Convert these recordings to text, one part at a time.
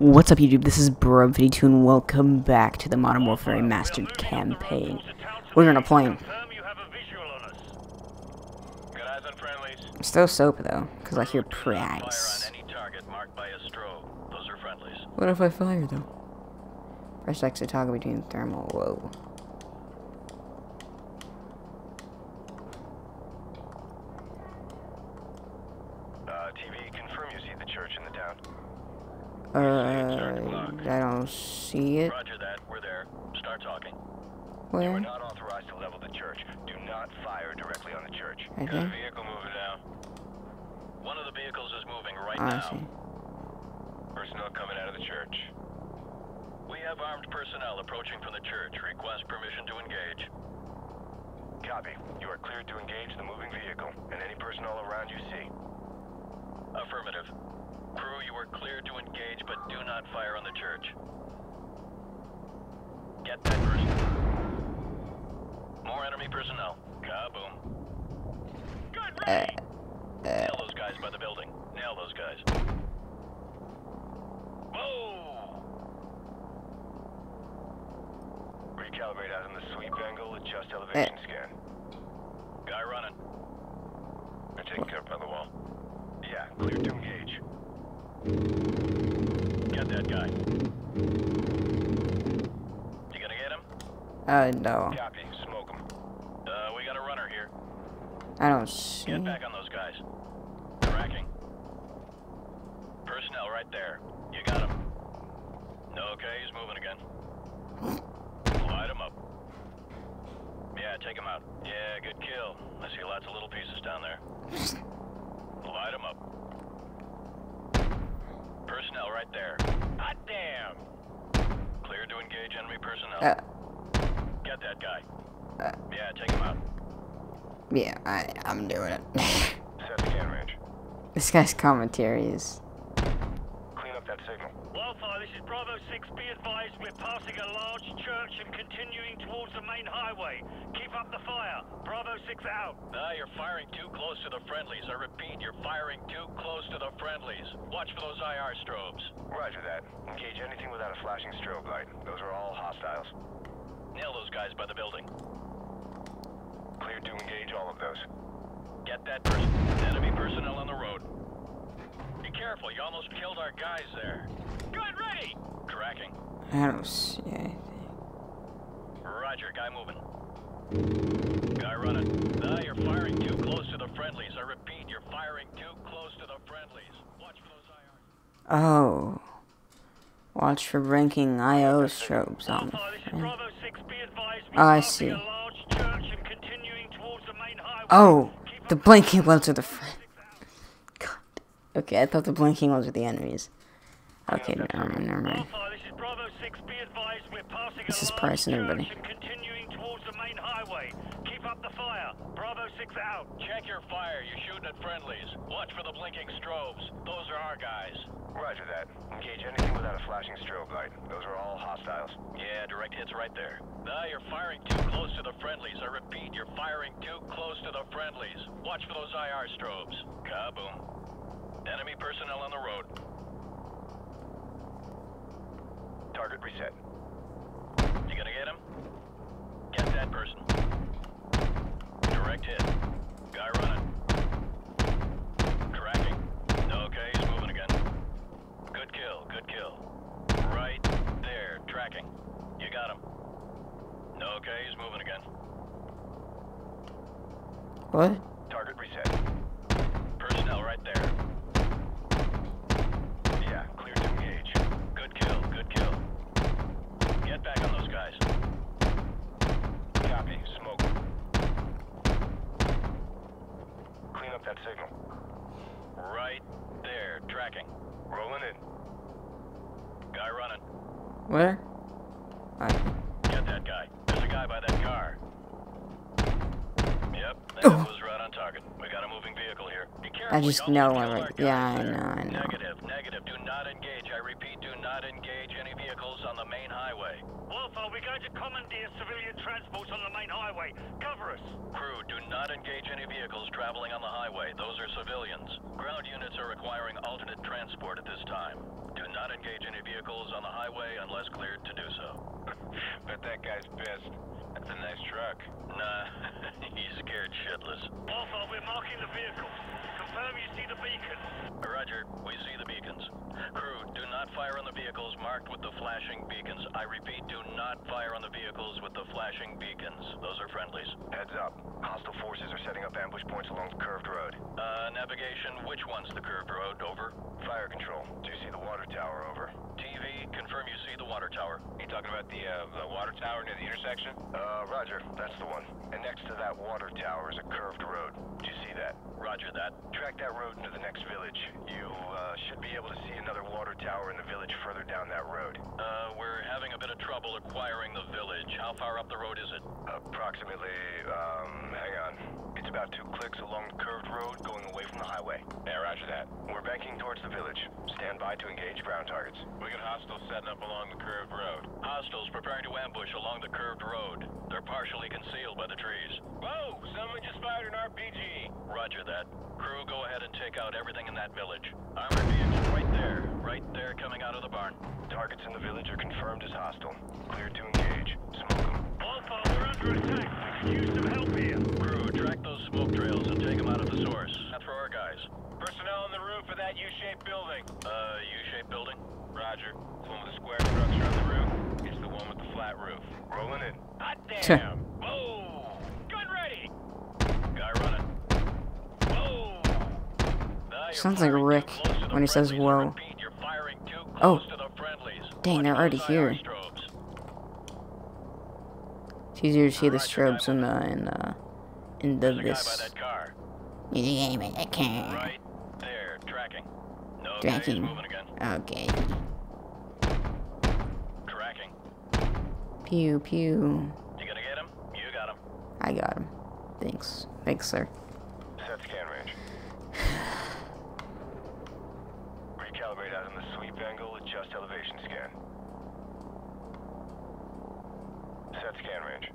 What's up YouTube, this is Brub52 and welcome back to the Modern Warfare Remastered campaign. We're gonna play him. I'm still soap though, because I hear price. What if I fire though? Press X to toggle between thermal, whoa. Uh, Uh, I don't see it. Roger that. We're there. Start talking. Where? You are not authorized to level the church. Do not fire directly on the church. Right Got a vehicle moving now. One of the vehicles is moving right Oh, I now. see. Personnel coming out of the church. We have armed personnel approaching from the church. Request permission to engage. Copy. You are cleared to engage the moving vehicle and any personnel around you see. Affirmative. Crew, you are cleared to engage, but do not fire on the church. Get that person. More enemy personnel. Kaboom. Good ready! Uh, uh. Nail those guys by the building. Nail those guys. Whoa! Recalibrate out in the sweep angle, adjust elevation uh. scan. Guy running. They're taken care of by the wall. Yeah, clear to engage. Get that guy. You gonna get him? Uh, no. Copy, smoke him. Uh, we got a runner here. I don't see Get back on those guys. Tracking. Personnel right there. You got him. Okay, he's moving again. Light him up. Yeah, take him out. Yeah, good kill. I see lots of little pieces down there. Light him up. Right there. Hot damn! Clear to engage enemy personnel. Uh, Get that guy. Uh. yeah, take him out. yeah, I, I'm doing it. Set scan range. this guy's commentary is... Clean up that signal. Wildfire, this is Bravo 6. Be advised, we're passing a large church and continuing towards the main highway. Keep up the fire. Bravo 6 out. Nah, you're firing too close to the friendlies. I repeat, you're firing too close to the friendlies. Watch for those IR strobes. Roger that. Engage anything without a flashing strobe light. Those are all hostiles. Nail those guys by the building. Clear to engage all of those. Get that person. Enemy personnel on the road. Be careful, you almost killed our guys there. Tracking. I don't see anything. Roger, guy moving. Guy running. Nah, you're firing too close to the friendlies. I repeat, you're firing too close to the friendlies. Watch for those IR. Oh. Watch for blinking IR strobes on the Wildfire, this is. Bravo 6. Be advised, Oh, I see. a large church and continuing towards the main highway. Oh, the blinking ones are the friend. God. Okay, I thought the blinking ones were the enemies. Okay, never mind, never mind. This is Bravo 6. Be advised, we're passing This a is large Price and everybody. continuing towards the main highway. Keep up the fire. Bravo 6 out. Check your fire. You're shooting at friendlies. Watch for the blinking strobes. Those are our guys. Roger that. Engage anything without a flashing strobe light. Those are all hostiles. Yeah, direct hits right there. Nah, you're firing too close to the friendlies. I repeat, you're firing too close to the friendlies. Watch for those IR strobes. Kaboom. Enemy personnel on the road. Target reset. You gonna get him? Get that person. Direct hit. Guy running. Tracking. Okay, he's moving again. Good kill, good kill. Right there, tracking. You got him. Okay, he's moving again. What? Target reset. Personnel right there. Yeah, clear to engage. Good kill, good kill. Get back on those guys. Copy, smoke. Clean up that signal. Right there, tracking. Rolling in. Guy running. Where? Okay. Get that guy. There's a guy by that car. Yep, that Oh. was right on target. We got a moving vehicle here. Be careful. I just know almost I'm like- yeah, guys I know, I know. Negative, negative. Do not engage. I repeat, do not engage any vehicles on the main highway. Wildfire, Alpha, we're going to commandeer civilian transports on the main highway. Cover us. Crew, do not engage any vehicles traveling on the highway. Those are civilians. Ground units are requiring alternate transport at this time. Do not engage any vehicles on the highway unless cleared to do so. Bet that guy's pissed. That's a nice truck. Nah, he's scared shitless. Alpha, we're marking the vehicles. Confirm you see the beacons. Roger, we see the beacons. Crew, do not fire on the vehicles marked with the flashing beacons. I repeat, do not fire on the vehicles with the flashing beacons. Those are friendlies. Heads up. Hostile forces are setting up ambush points along the curved road. Uh, navigation, which one's the curved road? Over. Fire control. Do you see the water tower? Over. TV, confirm you see the water tower. You talking about the, uh, the water tower near the intersection? Uh, roger. That's the one. And next to that water tower is a curved road. Do you see that? Roger that. Track that road into the next village. You, uh, should be able to see another water tower in the village further down that road. Uh, we're having a bit of trouble acquiring the village. How far up the road is it? Approximately, um, hang on. It's about two clicks along the curved road going away from the highway. Yeah, roger that. We're banking towards the village. Stand by to engage ground targets. We got hostiles setting up along the curved road. Hostiles preparing to ambush along the curved road. They're partially concealed by the trees. Whoa! Someone just fired an RPG. Roger that. Crew, go ahead and take out everything in that village. Armored vehicle right there. Right there coming out of the barn. Targets in the village are confirmed as hostile. Cleared to engage. Smoke them. Alpha, we're under attack. We could use some help here. Crew, track those smoke trails and take them out of the source. That's for our guys. Personnel on the roof of that U-shaped building. Uh, U-shaped building? Roger. The one with the square structure on the roof. It's the one with the flat roof. Rolling in. Hot damn! Whoa! Gun ready! Guy running. Whoa! Now Sounds like Rick close to the when he says, "Whoa." repeat, you're firing too Oh. close to the friendlies. Dang, they're already here. It's easier to see the Roger, strobes in the in uh in the There's a guy by this. that car. Okay. Right there, tracking. No, Tracking. Okay. Pew pew. You gonna get him? You got him. I got him. Thanks. Thanks, sir. Set scan range. Recalibrate out on the sweep angle, adjust elevation scan. Set scan range.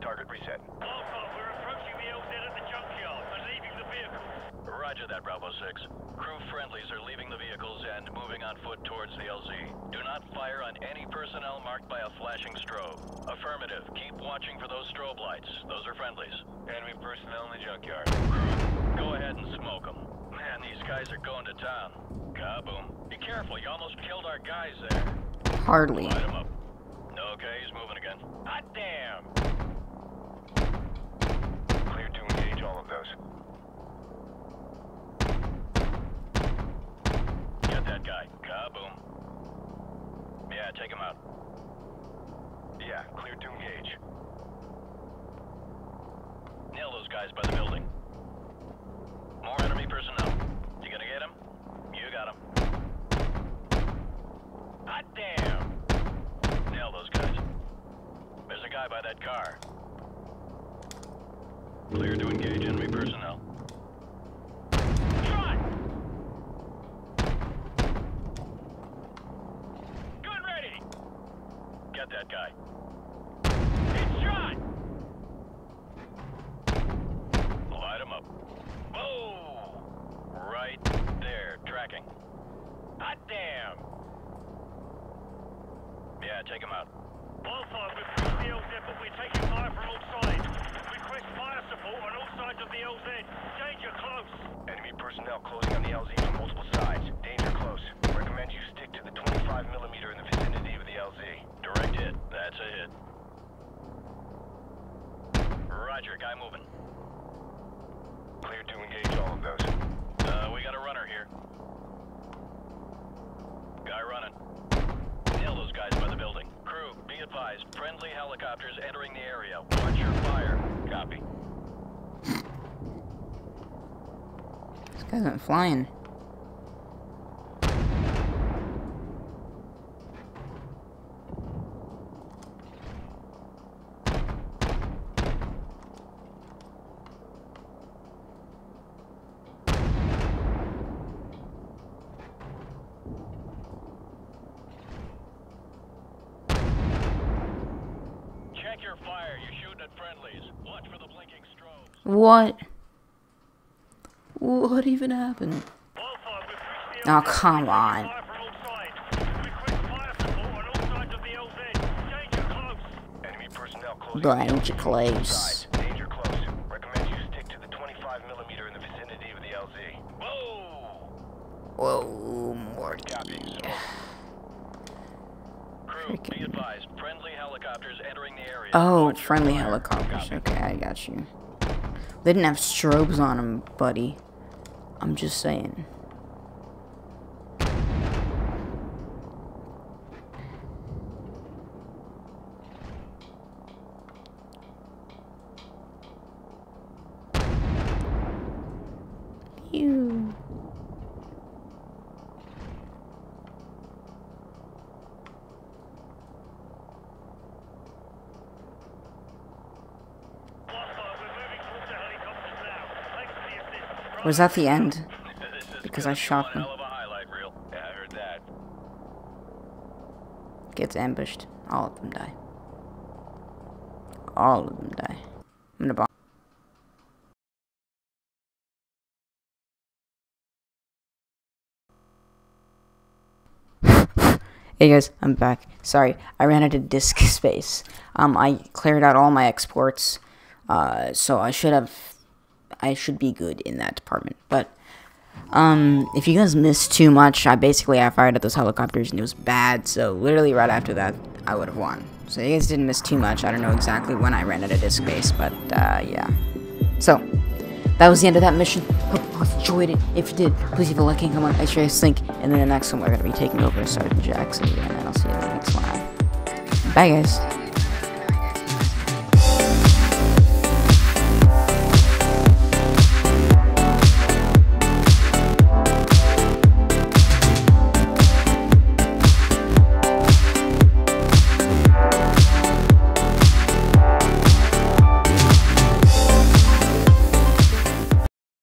Target reset. Alpha, we're approaching the LZ at the junkyard and leaving the vehicles. Roger that, Bravo 6. Crew friendlies are leaving the vehicles and moving on foot towards the LZ. Do not fire on any personnel marked by a flashing strobe. Affirmative. Keep watching for those strobe lights. Those are friendlies. Enemy personnel in the junkyard. Crew, go ahead and smoke them. Man, these guys are going to town. Kaboom. Be careful, you almost killed our guys there. Hardly. Light him up. Okay, he's moving again. Hot damn! Cleared to engage all of those. Guy. Kaboom. Yeah, take him out. Yeah, cleared to engage. Nail those guys by the building. More enemy personnel. You gonna get him? You got him. Hot damn! Nail those guys. There's a guy by that car. Clear to engage enemy personnel. Shot! Gun ready! Get that guy. It's shot! Light him up. Whoa! Right there, tracking. Hot damn! Yeah, take him out. Wildfire, we've reached the LZ, but we're taking fire from all sides. Request fire support on all sides of the LZ. Danger close. Enemy personnel closing on the LZ from multiple sides. Danger close. Recommend you stick to the 25 millimeter in the vicinity of the LZ. Direct hit. That's a hit. Roger, guy moving. Clear to engage all of those. Uh, we got a runner here. Guy running. Guys by the building. Crew, be advised. Friendly helicopters entering the area. Watch your fire. Copy. This guy's not flying. Friendlies. Watch for the blinking strobes. What? What even happened? Wildfire, we've reached the Oh, come on. Fire from all sides. Request fire support on all sides of the LZ. Danger close. Enemy personnel close. Danger close. Danger close. Recommend you stick to the 25 millimeter in the vicinity of the LZ. Whoa! Whoa, Morty. Freaking- advised. Friendly helicopters entering the area. Oh, friendly helicopters. Okay, I got you. They didn't have strobes on them, buddy. I'm just saying. You. Wildfire, we're moving towards the helicopters now. Thanks for the assist. Was that the end? Because I shot them. Gets ambushed. All of them die. All of them die. I'm gonna bomb. Hey guys, I'm back. Sorry, I ran out of disk space. Um, I cleared out all my exports, uh, so I should have, I should be good in that department. But, um, if you guys missed too much, I basically I fired at those helicopters and it was bad. So literally right after that, I would have won. So you guys didn't miss too much. I don't know exactly when I ran out of disk space, but uh, yeah. So that was the end of that mission. Hope you enjoyed it. If you did, please leave a like and comment. Make sure guys think. And then the next one, we're gonna be taking over Sergeant Jackson, and I'll see you in the next one. Bye, guys.